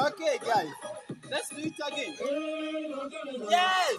Okay, guys. Let's do it again. Yes.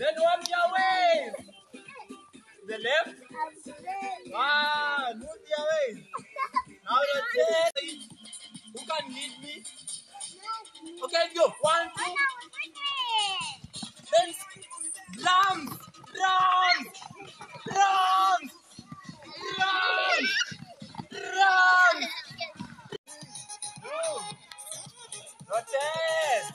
Then one your way. The left. Ah, move your way. Now your turn. Who can lead me? Okay, go. One, two. Then drums, drums, drums, drums, drums. Rotate.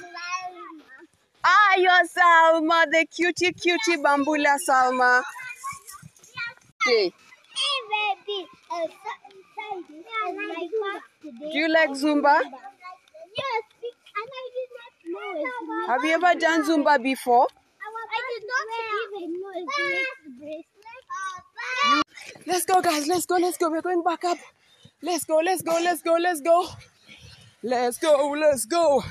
You're Salma, the cutie cutie bambula Salma. Okay. Uh, do you like Zumba? Yes, and I did not know it. Have you ever done Zumba before? I did not even know it bracelet. Let's go, guys. Let's go. Let's go. We're going back up. Let's go. Let's go. Let's go. Let's go. Let's go. Let's go.